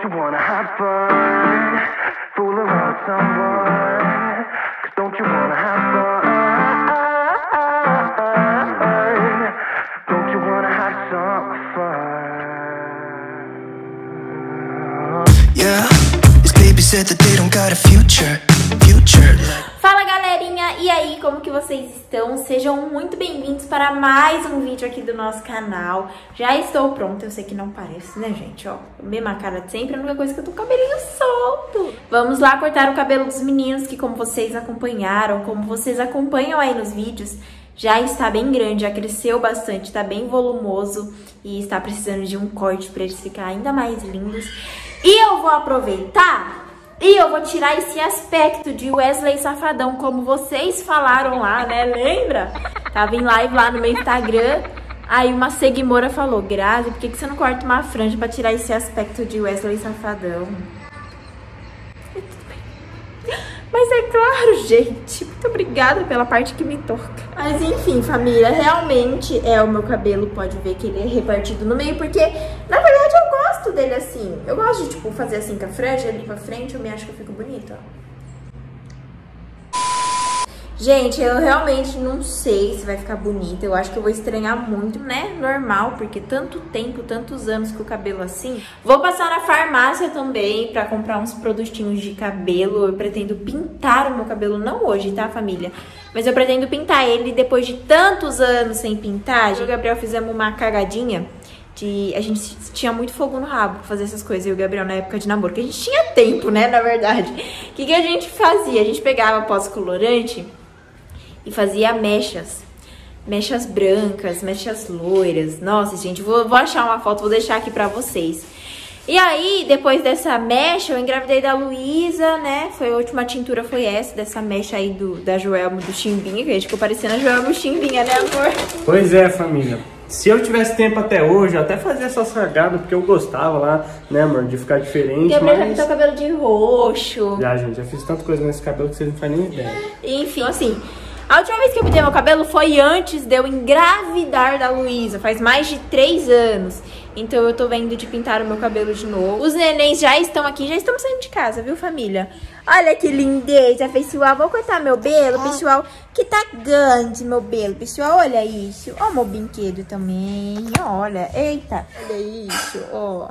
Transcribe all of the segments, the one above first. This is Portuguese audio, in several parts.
You wanna have fun, fool around someone. Cause don't you wanna have fun? Don't you wanna have some fun? Yeah, these babies said that they don't got a future, future. E aí, como que vocês estão? Sejam muito bem-vindos para mais um vídeo aqui do nosso canal. Já estou pronta, eu sei que não parece, né gente, ó, mesma cara de sempre, a única coisa é que eu tô com o cabelinho solto. Vamos lá cortar o cabelo dos meninos, que como vocês acompanharam, como vocês acompanham aí nos vídeos, já está bem grande, já cresceu bastante, está bem volumoso e está precisando de um corte para eles ficarem ainda mais lindos. E eu vou aproveitar e eu vou tirar esse aspecto de Wesley Safadão, como vocês falaram lá, né? Lembra? Tava em live lá no meu Instagram. Aí uma seguidora falou, Grazi, por que, que você não corta uma franja pra tirar esse aspecto de Wesley Safadão? Mas é claro, gente. Muito obrigada pela parte que me toca. Mas enfim, família, realmente é o meu cabelo. Pode ver que ele é repartido no meio, porque na verdade dele assim. Eu gosto de, tipo, fazer assim com a franja ali pra frente. Eu me acho que eu fico bonita. Gente, eu realmente não sei se vai ficar bonita. Eu acho que eu vou estranhar muito, né? Normal, porque tanto tempo, tantos anos com o cabelo assim. Vou passar na farmácia também pra comprar uns produtinhos de cabelo. Eu pretendo pintar o meu cabelo, não hoje, tá, família? Mas eu pretendo pintar ele depois de tantos anos sem pintar. Eu e o Gabriel fizemos uma cagadinha de a gente tinha muito fogo no rabo pra fazer essas coisas, eu e o Gabriel na época de namoro, que a gente tinha tempo, né, na verdade. O que, que a gente fazia? A gente pegava pós-colorante e fazia mechas. Mechas brancas, mechas loiras. Nossa, gente, vou, vou achar uma foto, vou deixar aqui pra vocês. E aí, depois dessa mecha, eu engravidei da Luísa, né? Foi a última tintura, foi essa, dessa mecha aí do, da Joelma, do Chimbinha, que a gente ficou parecendo a Joelma Chimbinha, né, amor? Pois é, família. Se eu tivesse tempo até hoje, eu até fazia essa sagada, porque eu gostava lá, né, amor, de ficar diferente, Gabriel já mas... pintou o cabelo de roxo. Já, gente, já fiz tanta coisa nesse cabelo que vocês não fazem nem ideia. Enfim, assim, a última vez que eu pintei meu cabelo foi antes de eu engravidar da Luísa, faz mais de três anos. Então eu tô vendo de pintar o meu cabelo de novo. Os nenéns já estão aqui, já estamos saindo de casa, viu, família? Olha que lindeza, pessoal. Vou cortar meu belo, pessoal, que tá grande meu belo. Pessoal, olha isso. Ó, meu brinquedo também. Olha, eita, olha isso, ó.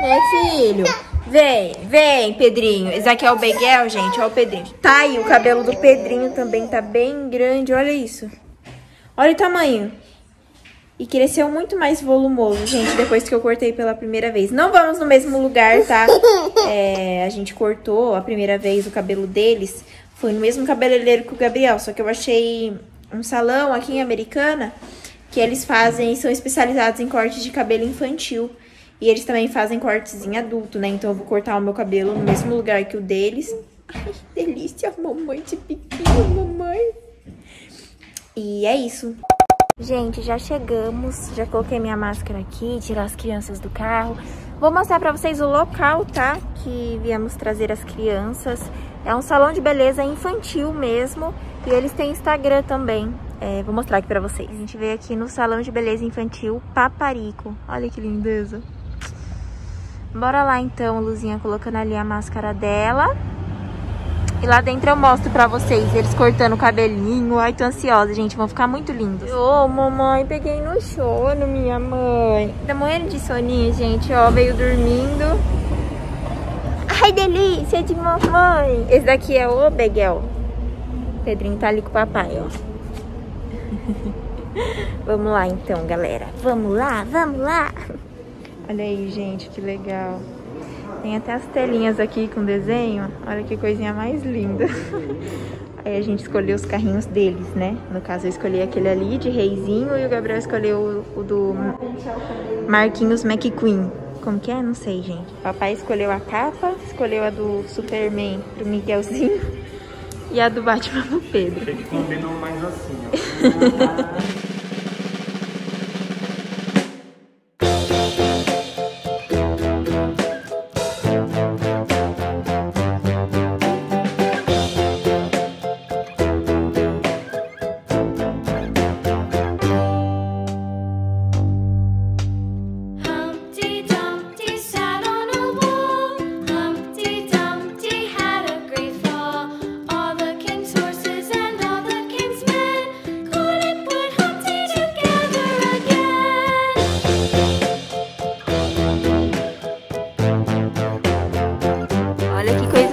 Né, filho? Vem, vem, Pedrinho. Esse aqui é o Beguel, gente. Ó o Pedrinho. Tá aí, o cabelo do Pedrinho também tá bem grande. Olha isso. Olha o tamanho. E cresceu muito mais volumoso, gente, depois que eu cortei pela primeira vez. Não vamos no mesmo lugar, tá? É, a gente cortou a primeira vez o cabelo deles. Foi no mesmo cabeleireiro que o Gabriel. Só que eu achei um salão aqui em Americana que eles fazem, são especializados em corte de cabelo infantil. E eles também fazem cortes em adulto, né? Então eu vou cortar o meu cabelo no mesmo lugar que o deles. Ai, delícia, mamãe de piquinho, mamãe. E é isso. Gente, já chegamos. Já coloquei minha máscara aqui, tirar as crianças do carro. Vou mostrar pra vocês o local, tá? Que viemos trazer as crianças. É um salão de beleza infantil mesmo. E eles têm Instagram também. É, vou mostrar aqui pra vocês. A gente veio aqui no salão de beleza infantil Paparico. Olha que lindeza. Bora lá então, Luzinha colocando ali a máscara dela. E lá dentro eu mostro pra vocês eles cortando o cabelinho. Ai, tô ansiosa, gente. Vão ficar muito lindos. Ô, oh, mamãe, peguei no sono, minha mãe. Tá morrendo de soninho, gente. Ó, veio dormindo. Ai, delícia de mamãe. Esse daqui é o Beguel. O Pedrinho tá ali com o papai, ó. Vamos lá então, galera. Vamos lá, vamos lá. Olha aí, gente, que legal. Tem até as telinhas aqui com desenho. Olha que coisinha mais linda. Aí a gente escolheu os carrinhos deles, né? No caso, eu escolhi aquele ali de reizinho e o Gabriel escolheu o, o do Marquinhos McQueen. Como que é? Não sei, gente. Papai escolheu a capa, escolheu a do Superman pro Miguelzinho e a do Batman pro Pedro. Tem que combinar mais assim, ó.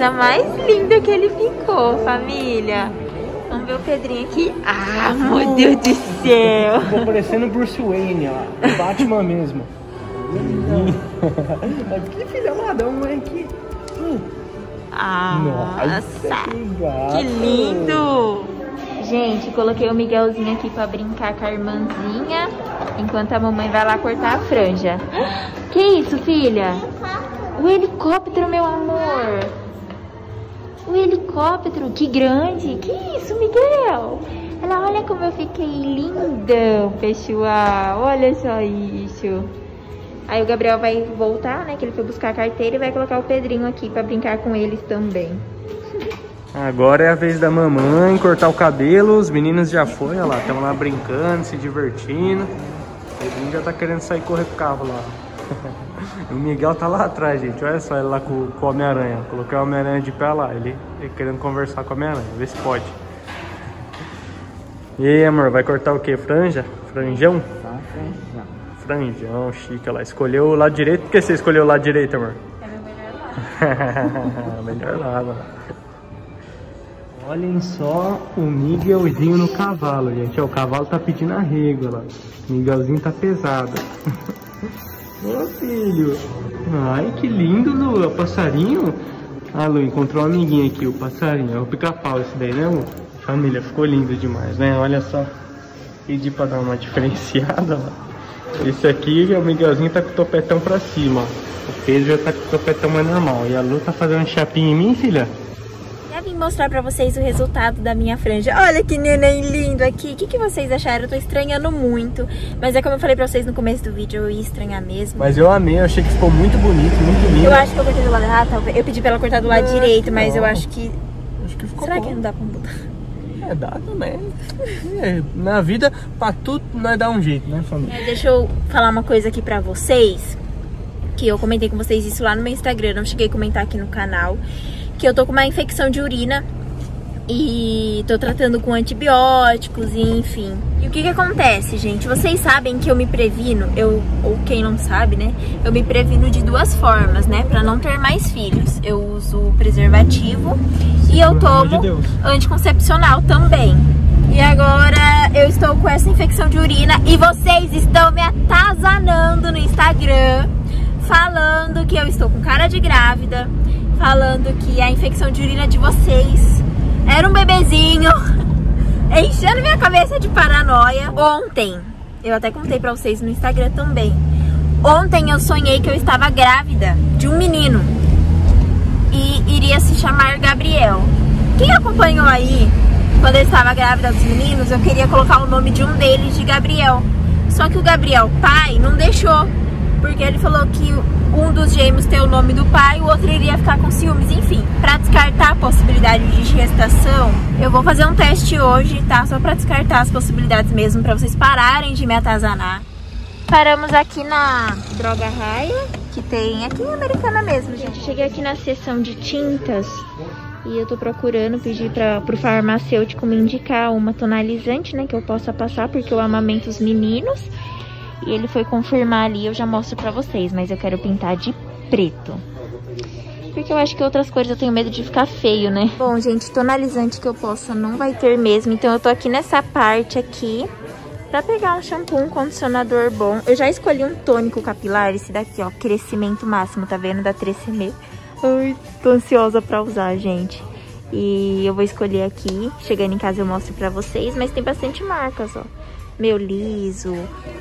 coisa mais linda que ele ficou, família. Vamos ver o Pedrinho aqui. Ah, meu Deus do céu. Ficou parecendo Bruce Wayne, ó. O Batman mesmo. Mas que filha ladão, moleque. Ah, Nossa, que, que lindo. Gente, coloquei o Miguelzinho aqui pra brincar com a irmãzinha, enquanto a mamãe vai lá cortar a franja. Que isso, filha? O helicóptero, meu amor. O helicóptero, que grande. Que isso, Miguel? Ela, olha como eu fiquei linda, pessoal. Olha só isso. Aí o Gabriel vai voltar, né? Que ele foi buscar a carteira e vai colocar o Pedrinho aqui pra brincar com eles também. Agora é a vez da mamãe cortar o cabelo. Os meninos já foram, olha lá. Estão lá brincando, se divertindo. O Pedrinho já tá querendo sair correr com o carro lá. o Miguel tá lá atrás, gente. Olha só ele lá com, com o Homem-Aranha. Coloquei o Homem-Aranha de pé lá. Ele, ele querendo conversar com o Homem-Aranha. Vê se pode. E aí, amor, vai cortar o que? Franja? Franjão? Franjão, chique. Olha lá, escolheu o lado direito. Por que você escolheu o lado direito, amor? É meu melhor lado. melhor lado. Olhem só o Miguelzinho no cavalo, gente. Ó, o cavalo tá pedindo arrego, lá. O Miguelzinho tá pesado. Ô, filho. Ai, que lindo, Lu. É o passarinho. Ah, Lu, encontrou um amiguinho aqui, o passarinho. É o pica-pau esse daí, né, Lu? Família, ficou lindo demais, né? Olha só. Pedi pra dar uma diferenciada, ó. Esse aqui, o Miguelzinho tá com o topetão pra cima, ó. O Pedro já tá com o topetão mais normal. E a Lu tá fazendo chapinha em mim, filha? Vim mostrar pra vocês o resultado da minha franja. Olha que neném lindo aqui. O que, que vocês acharam? Eu tô estranhando muito. Mas é como eu falei pra vocês no começo do vídeo, eu ia estranhar mesmo. Mas eu amei, eu achei que ficou muito bonito, muito lindo. Eu acho que eu cortei do lado errado, talvez. Eu pedi pra ela cortar do lado É, direito, mas eu não. acho que... Acho que ficou Será bom. que não dá pra mudar? É, dá também. É, na vida, pra tudo, nós dá um jeito, né, família? É, Deixa eu falar uma coisa aqui pra vocês. Que eu comentei com vocês isso lá no meu Instagram, não cheguei a comentar aqui no canal. Que eu tô com uma infecção de urina e tô tratando com antibióticos e enfim. E o que que acontece, gente? Vocês sabem que eu me previno, eu ou quem não sabe, né? Eu me previno de duas formas, né, Pra não ter mais filhos. Eu uso preservativo e eu de tomo Deus. anticoncepcional também. E agora eu estou com essa infecção de urina e vocês estão me atazanando no Instagram falando que eu estou com cara de grávida, falando que a infecção de urina de vocês era um bebezinho, enchendo minha cabeça de paranoia. Ontem, eu até contei pra vocês no Instagram também. Ontem eu sonhei que eu estava grávida de um menino e iria se chamar Gabriel. Quem acompanhou aí, quando eu estava grávida dos meninos, eu queria colocar o nome de um deles de Gabriel. Só que o Gabriel pai não deixou, porque ele falou que um dos gêmeos tem o nome do pai, o outro iria ficar com ciúmes. Enfim, pra descartar a possibilidade de gestação, eu vou fazer um teste hoje, tá? Só pra descartar as possibilidades mesmo, pra vocês pararem de me atazanar. Paramos aqui na Droga Raia, que tem aqui em Americana mesmo, gente. Cheguei aqui na seção de tintas e eu tô procurando pedir para pro farmacêutico me indicar uma tonalizante, né, que eu possa passar porque eu amamento os meninos. E ele foi confirmar ali, eu já mostro pra vocês, mas eu quero pintar de preto. Porque eu acho que outras cores eu tenho medo de ficar feio, né? Bom, gente, tonalizante que eu possa não vai ter mesmo, então eu tô aqui nessa parte aqui Pra pegar um shampoo, um condicionador bom, eu já escolhi um tônico capilar, esse daqui, ó, crescimento máximo, tá vendo? Da 3CM. Ai, tô ansiosa pra usar, gente. E eu vou escolher aqui, chegando em casa eu mostro pra vocês, mas tem bastante marcas, ó. Meu liso,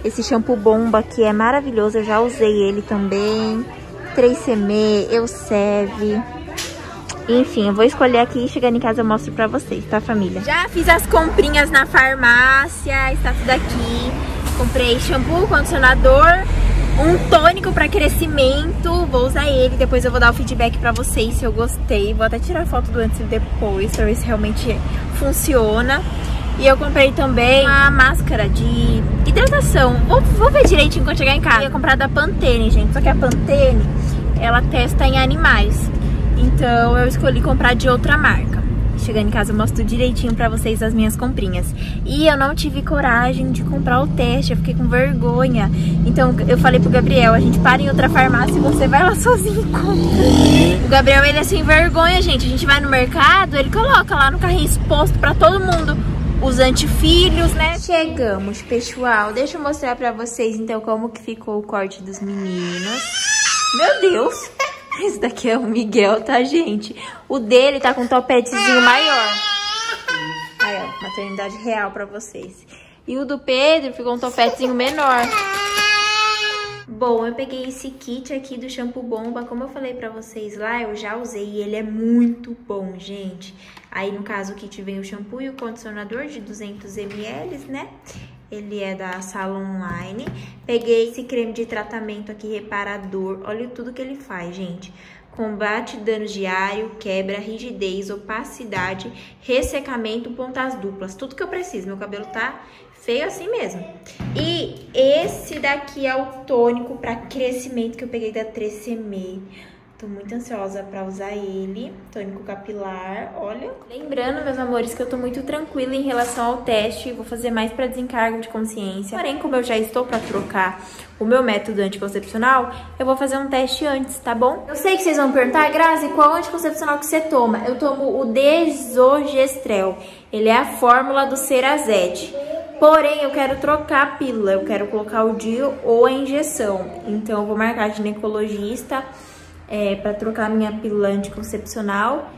esse shampoo bomba aqui é maravilhoso, eu já usei ele também. 3CM, Eucev. Enfim, eu vou escolher aqui e chegando em casa eu mostro pra vocês, tá, família? Já fiz as comprinhas na farmácia, está tudo aqui. Comprei shampoo, condicionador, um tônico pra crescimento. Vou usar ele, depois eu vou dar o feedback pra vocês se eu gostei. Vou até tirar foto do antes e depois pra ver se realmente funciona. E eu comprei também uma máscara de hidratação. Vou, vou ver direitinho quando chegar em casa. Eu ia comprar da Pantene, gente. Só que a Pantene, ela testa em animais. Então eu escolhi comprar de outra marca. Chegando em casa eu mostro direitinho pra vocês as minhas comprinhas. E eu não tive coragem de comprar o teste, eu fiquei com vergonha. Então eu falei pro Gabriel, a gente para em outra farmácia e você vai lá sozinho e compra. O Gabriel, ele é sem vergonha, gente. A gente vai no mercado, ele coloca lá no carrinho exposto pra todo mundo os antifilhos, né? Chegamos, pessoal. Deixa eu mostrar pra vocês, então, como que ficou o corte dos meninos. Meu Deus! Esse daqui é o Miguel, tá, gente? O dele tá com um topetezinho maior. Aí, ó, maternidade real pra vocês. E o do Pedro ficou um topetezinho menor. Bom, eu peguei esse kit aqui do shampoo bomba, como eu falei pra vocês lá, eu já usei e ele é muito bom, gente. Aí, no caso, o kit vem o shampoo e o condicionador de 200ml, né? Ele é da Sala Online. Peguei esse creme de tratamento aqui, reparador. Olha tudo que ele faz, gente. Combate danos diário, quebra, rigidez, opacidade, ressecamento, pontas duplas. Tudo que eu preciso. Meu cabelo tá feio assim mesmo. E esse daqui é o tônico para crescimento que eu peguei da 3CM. Tô muito ansiosa pra usar ele, tônico capilar, olha. Lembrando, meus amores, que eu tô muito tranquila em relação ao teste, vou fazer mais pra desencargo de consciência. Porém, como eu já estou pra trocar o meu método anticoncepcional, eu vou fazer um teste antes, tá bom? Eu sei que vocês vão perguntar, Grazi, qual anticoncepcional que você toma? Eu tomo o Desogestrel, ele é a fórmula do Cerazete. Porém, eu quero trocar a pílula, eu quero colocar o DIU ou a injeção. Então, eu vou marcar ginecologista é, para trocar minha pílula anticoncepcional.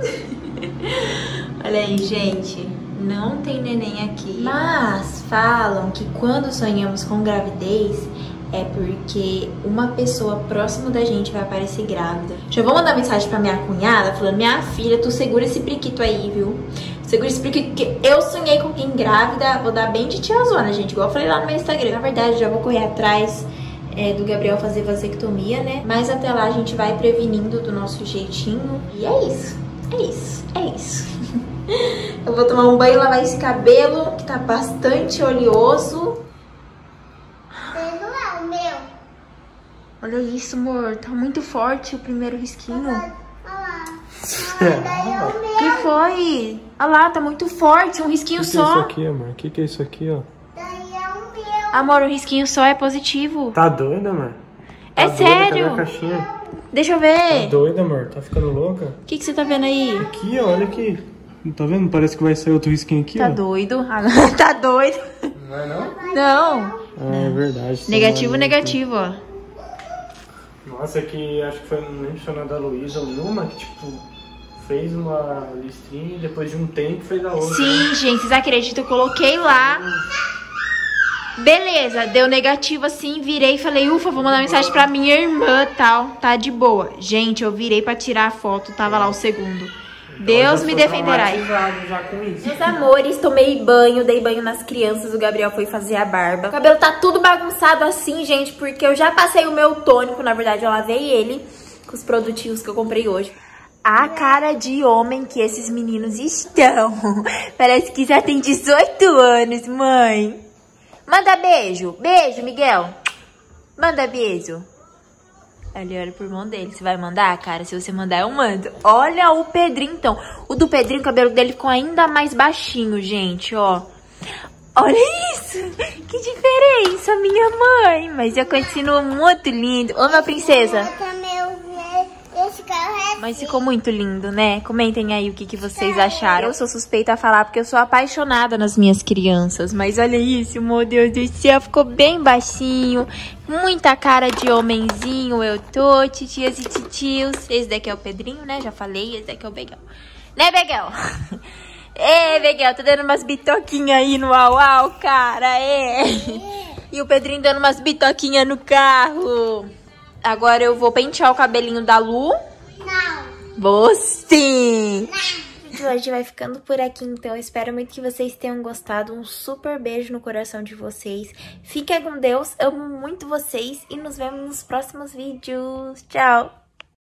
Olha aí, gente. Não tem neném aqui. Mas falam que quando sonhamos com gravidez é porque uma pessoa próxima da gente vai aparecer grávida. Já vou mandar mensagem pra minha cunhada falando: Minha filha, tu segura esse priquito aí, viu? Segura esse priquito, porque eu sonhei com quem grávida. Vou dar bem de tiazona, gente, igual eu falei lá no meu Instagram. Na verdade, já vou correr atrás é, do Gabriel fazer vasectomia, né? Mas até lá a gente vai prevenindo do nosso jeitinho. E é isso, é isso, é isso. Eu vou tomar um banho, lavar esse cabelo, que tá bastante oleoso. Não é o meu. Olha isso, amor, tá muito forte o primeiro risquinho. Olha lá. Olha, é o meu. que foi? Olha lá, tá muito forte, um risquinho O que, que é isso só. aqui, amor? O que, que é isso aqui, ó? É. Amor, um risquinho só é positivo. Tá doida, amor? É Tá doida? Cadê sério? a? Deixa eu Tá ver. doida, amor? Tá ficando louca? O que, que você tá vendo aí? Aqui, ó, olha aqui. Tá vendo? Parece que vai sair outro risquinho aqui, Tá ó. doido? tá doido? Não é não? Não. Ah, é verdade. Negativo, Tá negativo, ó. Nossa, é que acho que foi não lembro se foi na da Luísa ou numa que, tipo, fez uma listrinha e depois de um tempo fez a outra. Sim, gente, vocês acreditam? Eu coloquei lá. Beleza, deu negativo assim, virei e falei, ufa, vou mandar mensagem pra minha irmã tal. Tá de boa. Gente, eu virei pra tirar a foto, tava lá o segundo. Deus me defenderá. Meus amores, tomei banho, dei banho nas crianças, o Gabriel foi fazer a barba. O cabelo tá tudo bagunçado assim, gente, porque eu já passei o meu tônico, na verdade eu lavei ele com os produtivos que eu comprei hoje. A cara de homem que esses meninos estão. Parece que já tem 18 anos, mãe. Manda beijo. Beijo, Miguel. Manda beijo. Ele olha pro irmão dele. Você vai mandar, cara? Se você mandar, eu mando. Olha o Pedrinho, então. O do Pedrinho, o cabelo dele ficou ainda mais baixinho, gente, ó. Olha isso! Que diferença, minha mãe! Mas eu continuo muito lindo. Ô, minha princesa. Eu também usei esse carro é Mas ficou muito lindo, né? Comentem aí o que, que vocês acharam. Eu sou suspeita a falar porque eu sou apaixonada nas minhas crianças. Mas olha isso, meu Deus do céu, ficou bem baixinho. Muita cara de homenzinho eu tô, titias e titios. Esse daqui é o Pedrinho, né? Já falei, esse daqui é o Begel. Né, Begel? Ê, Begel, tô dando umas bitoquinhas aí no au, au cara, é. E o Pedrinho dando umas bitoquinhas no carro. Agora eu vou pentear o cabelinho da Lu. Vou sim! Hoje vai ficando por aqui, então. Espero muito que vocês tenham gostado. Um super beijo no coração de vocês. Fiquem com Deus, amo muito vocês e nos vemos nos próximos vídeos. Tchau!